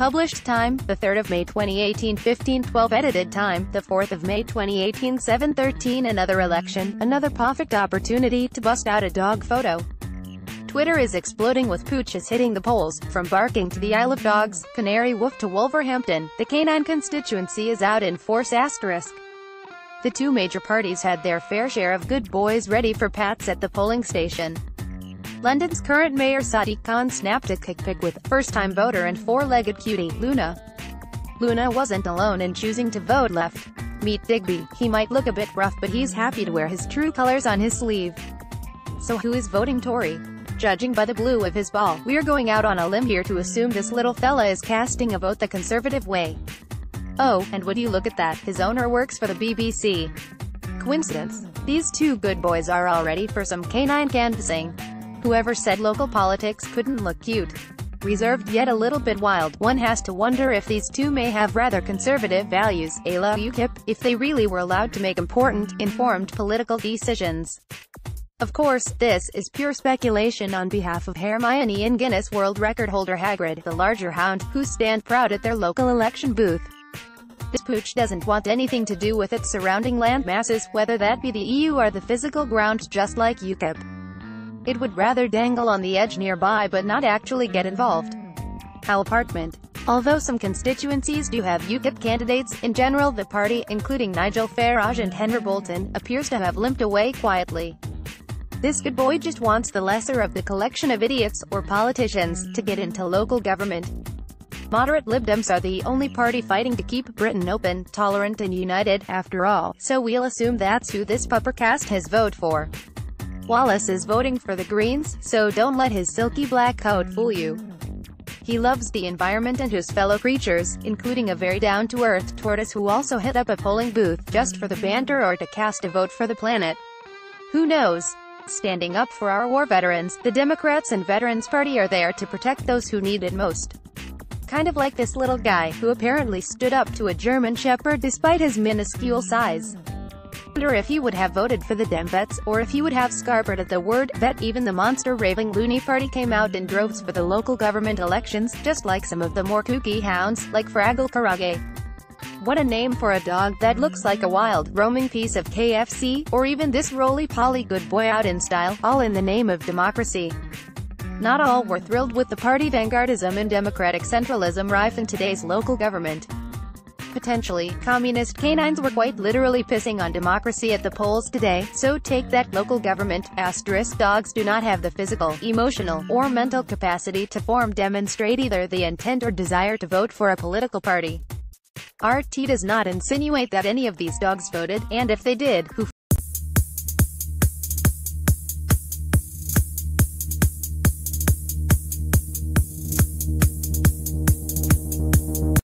Published time, the 3rd of May 2018 1512 Edited time, the 4th of May 2018 713 Another election, another perfect opportunity to bust out a dog photo. Twitter is exploding with pooches hitting the polls, from Barking to the Isle of Dogs, Canary Woof to Wolverhampton, the canine constituency is out in force asterisk. The two major parties had their fair share of good boys ready for pats at the polling station. London's current mayor Sadiq Khan snapped a kick pic with first-time voter and four-legged cutie, Luna. Luna wasn't alone in choosing to vote left. Meet Digby, he might look a bit rough but he's happy to wear his true colors on his sleeve. So who is voting Tory? Judging by the blue of his ball, we're going out on a limb here to assume this little fella is casting a vote the conservative way. Oh, and would you look at that, his owner works for the BBC. Coincidence? These two good boys are all ready for some canine canvassing. Whoever said local politics couldn't look cute. Reserved yet a little bit wild, one has to wonder if these two may have rather conservative values, a la UKIP, if they really were allowed to make important, informed political decisions. Of course, this is pure speculation on behalf of Hermione and Guinness World Record holder Hagrid, the larger hound, who stand proud at their local election booth. This pooch doesn't want anything to do with its surrounding land masses, whether that be the EU or the physical ground just like UKIP. It would rather dangle on the edge nearby but not actually get involved. How apartment. Although some constituencies do have UKIP candidates, in general the party, including Nigel Farage and Henry Bolton, appears to have limped away quietly. This good boy just wants the lesser of the collection of idiots, or politicians, to get into local government. Moderate Lib Dems are the only party fighting to keep Britain open, tolerant and united, after all, so we'll assume that's who this puppercast has voted for. Wallace is voting for the Greens, so don't let his silky black coat fool you. He loves the environment and his fellow creatures, including a very down-to-earth tortoise who also hit up a polling booth, just for the banter or to cast a vote for the planet. Who knows? Standing up for our war veterans, the Democrats and Veterans Party are there to protect those who need it most. Kind of like this little guy, who apparently stood up to a German Shepherd despite his minuscule size wonder if he would have voted for the Dem vets, or if he would have scarpered at the word vet. Even the monster raving loony party came out in droves for the local government elections, just like some of the more kooky hounds, like Fraggle Karage. What a name for a dog that looks like a wild, roaming piece of KFC, or even this roly-poly good boy out in style, all in the name of democracy. Not all were thrilled with the party vanguardism and democratic centralism rife in today's local government. Potentially, communist canines were quite literally pissing on democracy at the polls today, so take that local government, asterisk dogs do not have the physical, emotional, or mental capacity to form demonstrate either the intent or desire to vote for a political party. RT does not insinuate that any of these dogs voted, and if they did, who